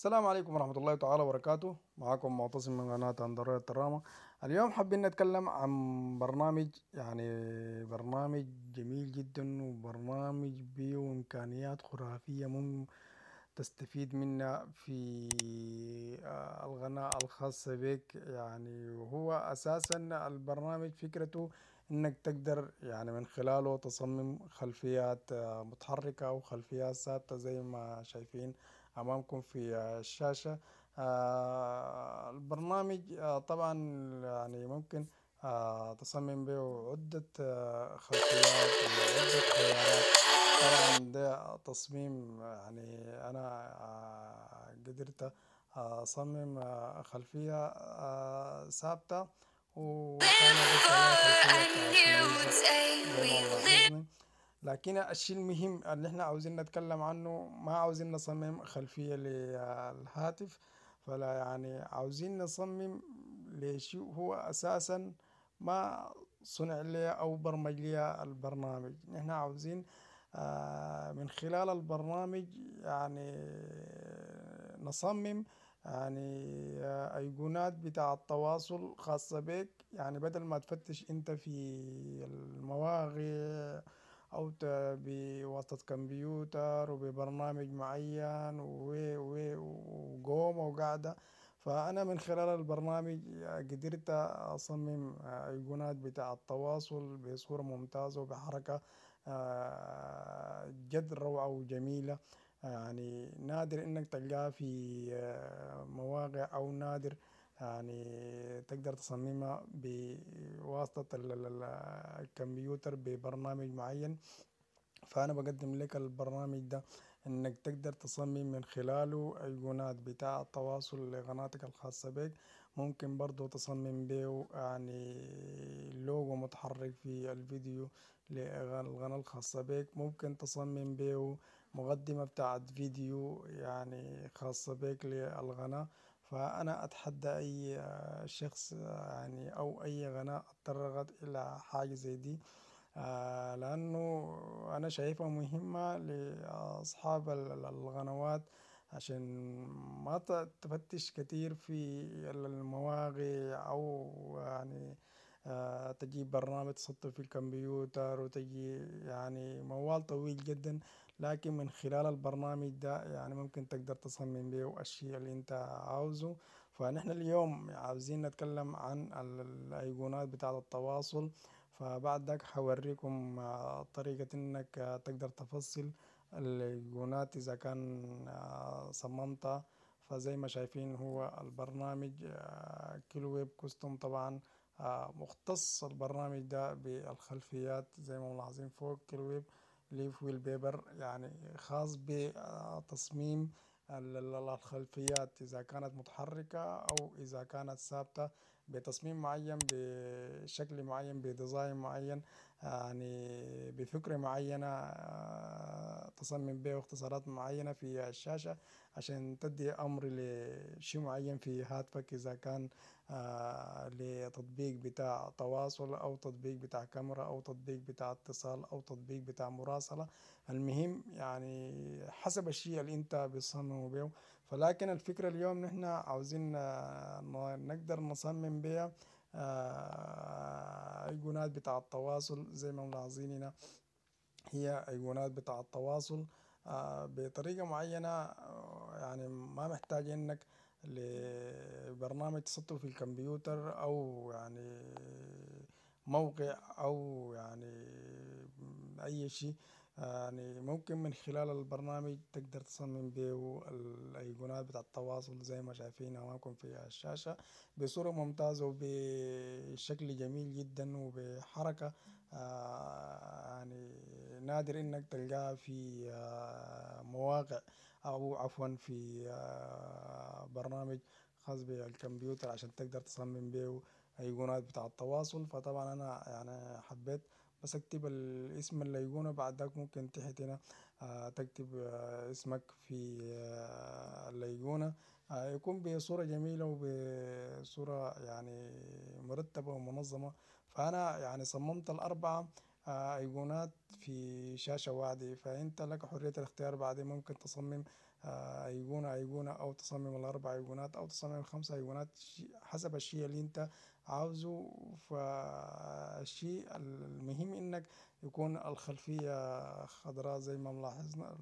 السلام عليكم ورحمة الله تعالى وبركاته. معكم معتصم من قناة أندرويد الترامة اليوم حابين نتكلم عن برنامج يعني برنامج جميل جدا وبرنامج بيه إمكانيات خرافية مم تستفيد منها في آه، الغناء الخاص بك. يعني وهو أساسا البرنامج فكرته إنك تقدر يعني من خلاله تصمم خلفيات آه، متحركة أو خلفيات ثابتة زي ما شايفين أمامكم في الشاشة. آه، البرنامج آه، طبعا يعني ممكن آه، تصمم به عدة خلفيات وعدة خيارات. طبعا ده تصميم يعني أنا قدرت أصمم خلفية ثابتة. وكان لكن الشيء المهم اللي إحنا عاوزين نتكلم عنه ما عاوزين نصمم خلفية للهاتف فلا يعني عاوزين نصمم لشيء هو أساسا ما صنع لي أو برمج لي البرنامج. نحن عاوزين آه، من خلال البرنامج يعني نصمم يعني آه، أيقونات بتاع التواصل خاصة بك يعني بدل ما تفتش أنت في المواقع ت- بواسطة كمبيوتر وببرنامج معين و- و- وقومة وقاعدة فأنا من خلال البرنامج قدرت أصمم أيقونات بتاع التواصل بصورة ممتازة وبحركة آه، جد روعة وجميلة يعني نادر إنك تلقاها في آه، مواقع أو نادر يعني تقدر تصممها بواسطة ال- ال- ال- الكمبيوتر ببرنامج معين. فأنا بقدم لك البرنامج ده إنك تقدر تصمم من خلاله أيقونات بتاع التواصل لقناتك الخاصة بك ممكن برضو تصمم بيه يعني لوجو متحرك في الفيديو للقناة الخاصة بك ممكن تصمم بيه مقدمة بتاعت فيديو يعني خاصة بك للقناة. فأنا أتحدى أي شخص يعني أو أي قناة أتطرقت إلى حاجة زي دي آه، لأنه أنا شايفها مهمة لأصحاب ال- ال- القنوات عشان ما تفتش كتير في ال- المواقع أو يعني آه، تجيب برنامج تحطه في الكمبيوتر وتجي يعني موال طويل جدا. لكن من خلال البرنامج ده يعني ممكن تقدر تصمم به الشيء اللي انت عاوزه. فنحن اليوم عاوزين نتكلم عن ال- الأيقونات بتاعة التواصل. فبعد ذاك حوريكم آه، طريقة إنك آه، تقدر تفصل الأيقونات إذا كان آه، صممتها. فزي ما شايفين هو البرنامج KLWP Kustom طبعا مختص البرنامج ده بالخلفيات زي ما ملاحظين فوق KLWP. live wallpaper يعني خاص بتصميم ال- ال- الخلفيات إذا كانت متحركة أو إذا كانت ثابتة بتصميم معين بشكل معين بديزاين معين. يعني بفكرة معينة آه، تصمم بها اختصارات معينة في الشاشة عشان تدي أمر لشيء معين في هاتفك إذا كان آه، لتطبيق بتاع تواصل أو تطبيق بتاع كاميرا أو تطبيق بتاع اتصال أو تطبيق بتاع مراسلة. المهم يعني حسب الشيء اللي أنت بتصممه به فلكن الفكرة اليوم نحن عاوزين آه، نقدر نصمم بها آه، أيقونات بتاع التواصل زي ما ملاحظين هنا هي أيقونات بتاع التواصل آه، بطريقة معينة آه، يعني ما محتاج إنك لبرنامج تسطه في الكمبيوتر أو يعني موقع أو يعني أي شيء. يعني ممكن من خلال البرنامج تقدر تصمم به الأيقونات بتاع التواصل زي ما شايفين أمامكم في الشاشة بصورة ممتازة وبشكل جميل جدا وبحركة آه، يعني نادر إنك تلقاها في آه، مواقع أو عفوا في آه، برنامج خاص بالكمبيوتر عشان تقدر تصمم به أيقونات بتاع التواصل. فطبعا أنا يعني حبيت بس اكتب الاسم الايقونة بعد ذاك ممكن تحت هنا آه، تكتب آه، اسمك في آه، الايقونة آه، يكون بصورة جميلة وبصورة يعني مرتبة ومنظمة. فأنا يعني صممت الأربعة أيقونات في شاشة واحدة. فأنت لك حرية الاختيار بعدين. ممكن تصمم أيقونة أيقونة أو تصمم الأربع أيقونات أو تصمم الخمس أيقونات حسب الشي اللي أنت عاوزه فالشي المهم إنك يكون الخلفية خضراء زي ما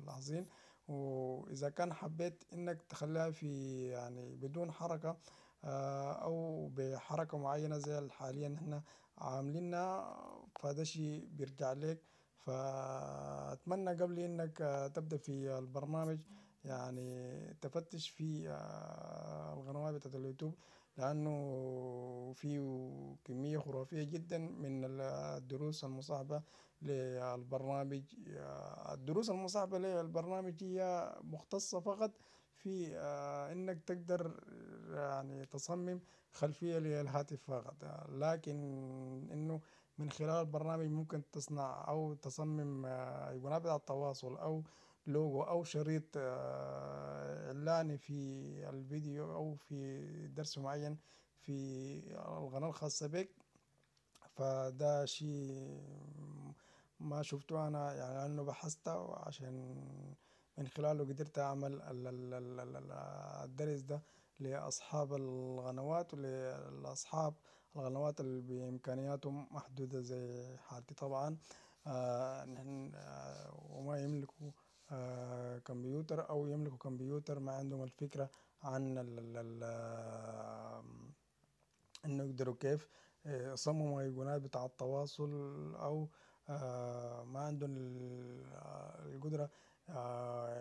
ملاحظين. وإذا كان حبيت إنك تخليها في يعني بدون حركة أو بحركة معينة زي حاليا نحن عاملينها فده شي بيرجع ليك. فأتمنى قبل إنك تبدأ في البرنامج يعني تفتش في القنوات بتاعت اليوتيوب. لأنو فيهو كمية خرافية جدا من الدروس المصاحبة للبرنامج. الدروس المصاحبة للبرنامج هي مختصة فقط في إنك تقدر يعني تصمم خلفية للهاتف فقط. لكن إنه من خلال البرنامج ممكن تصنع أو تصمم أيقونات بتاعت تواصل أو لوجو أو شريط اعلاني في الفيديو أو في درس معين في القناة الخاصة بيك فده شي ما شفتو أنا يعني لانو بحثت عشان من خلاله قدرت أعمل الدرس ده لأصحاب القنوات ولأصحاب القنوات اللي بإمكانياتهم محدودة زي حالتي طبعا. وما يملكوا كمبيوتر أو يملكوا كمبيوتر ما عندهم الفكرة عن انو يقدروا كيف يصمموا أيقونات بتاعت تواصل أو ما عندهم القدرة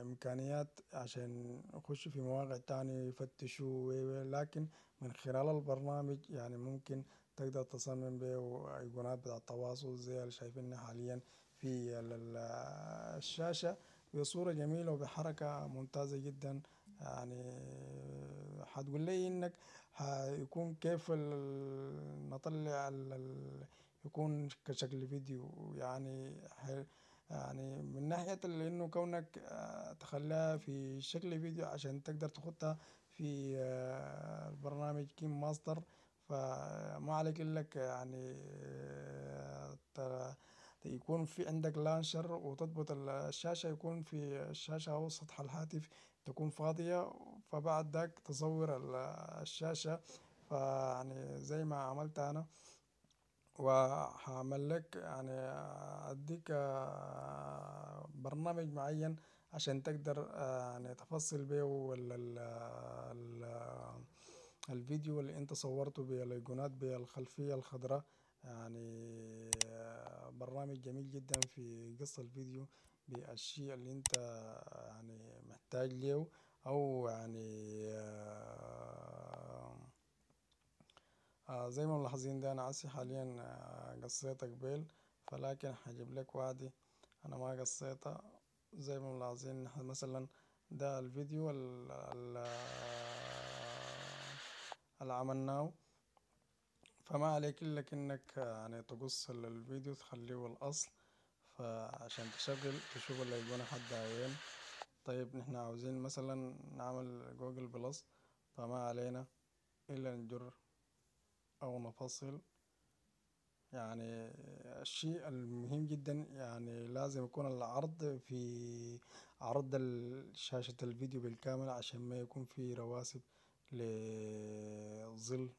إمكانيات عشان يخشوا في مواقع تانية يفتشوا لكن من خلال البرنامج يعني ممكن تقدر تصمم بيهو أيقونات بتاعت تواصل زي الشايفينها حاليا في الشاشة. بصورة جميلة وبحركة ممتازة جدا. يعني حتقول لي إنك حيكون كيف نطلع يكون كشكل فيديو. يعني يعني من ناحية إنه كونك تخليها في شكل فيديو عشان تقدر تختها في برنامج KineMaster فما عليك إنك يعني يكون في عندك launcher وتضبط الشاشة يكون في الشاشة أو سطح الهاتف تكون فاضية فبعد داك تصور الشاشة. فيعني زي ما عملت أنا وحعملك يعني أديك برنامج معين عشان تقدر يعني تفصل بيهو الفيديو اللي أنت صورته بالايقونات بالخلفية الخضراء. يعني برنامج جميل جدا في قص الفيديو بالشي اللي أنت يعني محتاج ليهو أو يعني زي ما ملاحظين ده أنا هسي حاليا قصيتها قبيل فلكن حجيبلك واحدة أنا ما قصيتها. زي ما ملاحظين مثلا ده الفيديو العملناهو فما عليك إلا انك يعني تقص الفيديو تخليهو الأصل فعشان تشغل تشوف الأيقونة حدها وين طيب نحن عاوزين مثلا نعمل Google Plus فما علينا إلا نجر أو نفصل. يعني الشي المهم جدا يعني لازم يكون العرض في عرض شاشة الفيديو بالكامل عشان ما يكون في رواسب لظل.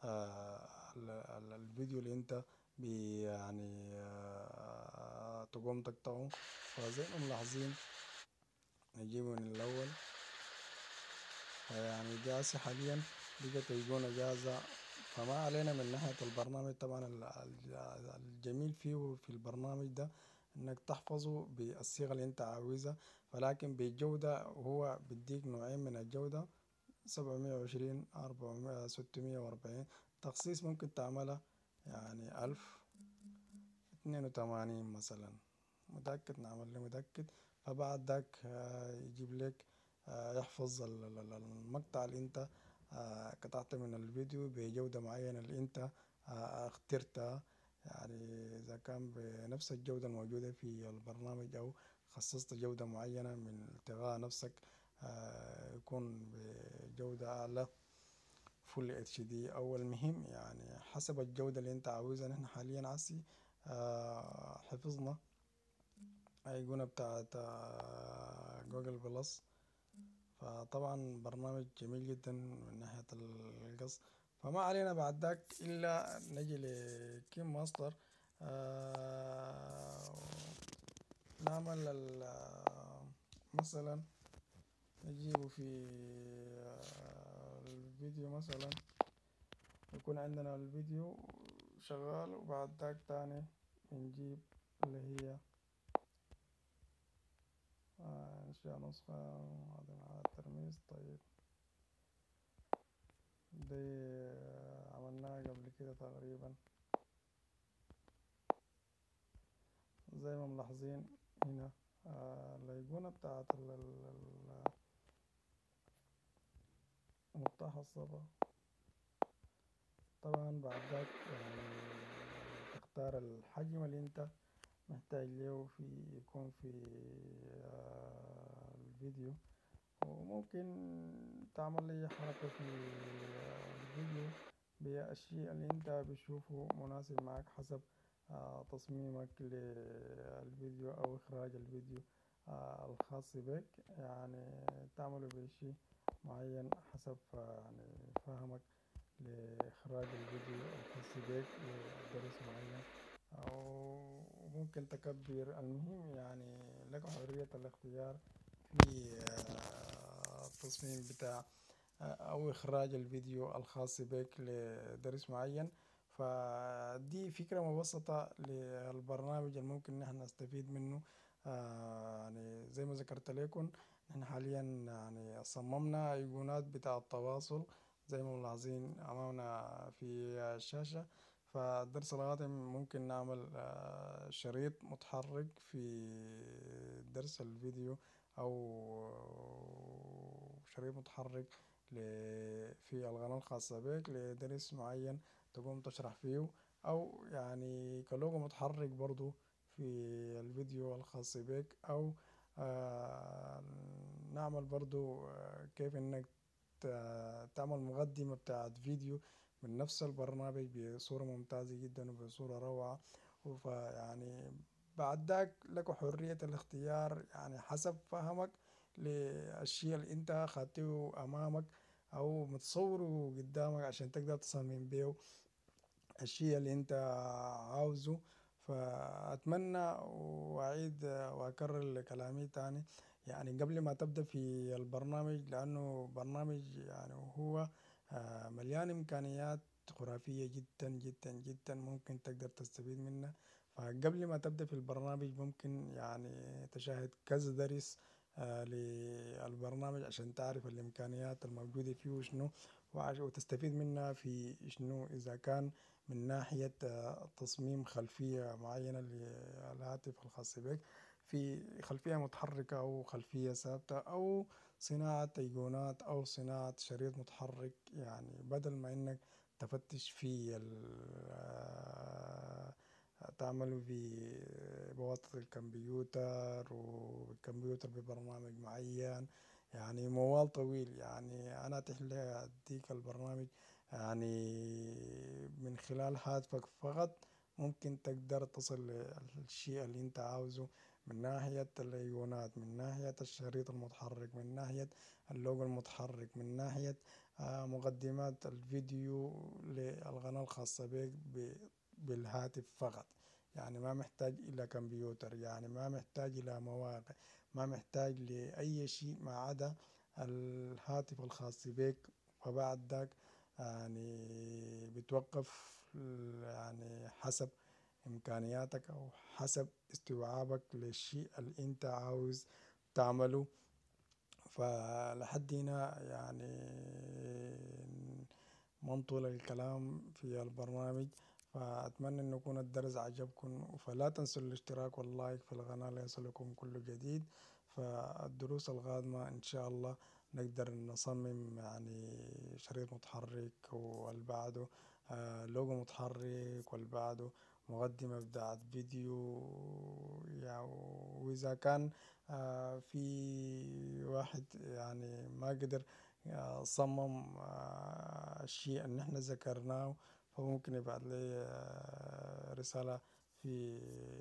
في الفيديو اللي انت يعني تقوم تقطعه فزي ما ملاحظين نجيبه من الأول. يعني هسي حاليا. بقت أيقونة جاهزة. فما علينا من ناحية البرنامج. طبعا الجميل فيهو في البرنامج ده إنك تحفظه بالصيغة اللي انت عاوزها. ولكن بالجودة هو بيديك نوعين من الجودة. سبعمية وعشرين اربعمية ستمية وأربعين. تخصيص ممكن تعملها يعني ألف اتنين وتمانين مثلا. متأكد؟ نعمل لي متأكد. فبعد داك يجيبلك يحفظ المقطع اللي انت قطعته من الفيديو بجودة معينة اللي انت اخترتها. يعني إذا كان بنفس الجودة الموجودة في البرنامج أو خصصت جودة معينة من التقاء نفسك يكون بجودة أعلى. full HD أو المهم يعني حسب الجودة اللي أنت عاوزها. نحن حاليا هسي حفظنا. أيقونة بتاعت Google Plus. فطبعا برنامج جميل جدا من ناحية القص. فما علينا بعد داك إلا نجي ل KineMaster. نعمل مثلا نجيبه في الفيديو مثلا. يكون عندنا الفيديو شغال وبعد داك تاني نجيب اللي هي انشاء نسخة هذا مع الترميز. طيب. دي عملناها قبل كده تقريبا. زي ما ملاحظين هنا الأيقونة بتاعت مفتاح الصبا طبعا بعد ذاك يعني تختار الحجم اللي انت محتاج له في يكون في الفيديو. وممكن تعمل لي حركة في الفيديو بالشيء اللي انت بتشوفه مناسب معك حسب تصميمك للفيديو أو إخراج الفيديو الخاص بك. يعني تعمله بشي معين حسب يعني فهمك لإخراج الفيديو الخاص بك لدرس معين أو ممكن تكبر المهم يعني لك حرية الاختيار في التصميم بتاع أو إخراج الفيديو الخاص بك لدرس معين. فدي فكرة مبسطة للبرنامج الممكن نحن نستفيد منه. يعني زي ما ذكرت لكم نحن حاليا يعني صممنا أيقونات بتاع التواصل زي ما ملاحظين أمامنا في الشاشة. فالدرس القادم ممكن نعمل شريط متحرك في درس الفيديو أو شريط متحرك في القناة الخاصة بك لدرس معين تقوم تشرح فيه أو يعني كلوجو متحرك برضو في الفيديو الخاص بك أو نعمل برضو كيف إنك تعمل مقدمة بتاعت فيديو من نفس البرنامج بصورة ممتازة جدا وبصورة روعة. فيعني بعد داك لك حرية الاختيار يعني حسب فهمك للشيء اللي أنت خدته أمامك أو متصوره قدامك عشان تقدر تصمم بيه الشيء اللي أنت عاوزه. فأتمنى وأعيد وأكرر كلامي تاني. يعني قبل ما تبدأ في البرنامج لأنه برنامج يعني هو مليان إمكانيات خرافية جدا جدا جدا ممكن تقدر تستفيد منها. فقبل ما تبدأ في البرنامج ممكن يعني تشاهد كذا درس للبرنامج عشان تعرف الإمكانيات الموجودة فيه وشنو وتستفيد منها في شنو إذا كان من ناحية تصميم خلفية معينة للهاتف الخاص بك. في خلفية متحركة أو خلفية ثابتة أو صناعة أيقونات أو صناعة شريط متحرك. يعني بدل ما إنك تفتش في تعمله بواسطة الكمبيوتر والكمبيوتر ببرنامج معين. يعني موال طويل. يعني أنا أتيح أديك البرنامج. يعني من خلال هاتفك فقط ممكن تقدر تصل للشيء اللي أنت عاوزه. من ناحية الأيقونات من ناحية الشريط المتحرك من ناحية اللوجو المتحرك من ناحية مقدمات الفيديو للقناة الخاصة بك بالهاتف فقط. يعني ما محتاج إلى كمبيوتر يعني ما محتاج إلى مواقع ما محتاج لأي شيء ما عدا الهاتف الخاص بك وبعد ذاك يعني بتوقف يعني حسب إمكانياتك أو حسب استوعابك للشيء اللي أنت عاوز تعمله. فلحد هنا يعني منطول الكلام في البرنامج. فأتمنى أن يكون الدرس عجبكم. فلا تنسوا الاشتراك واللايك في القناة ليصلكم كل جديد. فالدروس القادمة إن شاء الله نقدر نصمم يعني شريط متحرك والبعده لوجو متحرك والبعده. مقدمة بتاعت فيديو يعني وإذا كان في واحد يعني ما قدر صمم الشيء اللي إحنا ذكرناه فممكن يبعت لي رسالة في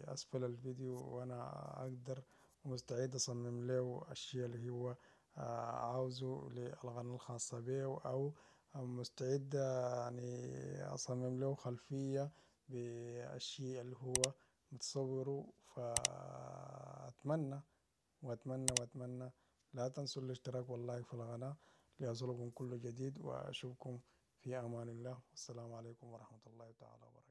أسفل الفيديو وأنا أقدر ومستعد أصمم له الشي اللي هو عاوزه للقناة الخاصة بيه أو مستعد يعني أصمم له خلفية بالشي اللي هو متصوره فأتمنى وأتمنى وأتمنى لا تنسوا الاشتراك واللايك في القناة ليصلكم كل جديد وأشوفكم في أمان الله. والسلام عليكم ورحمة الله تعالى وبركاته.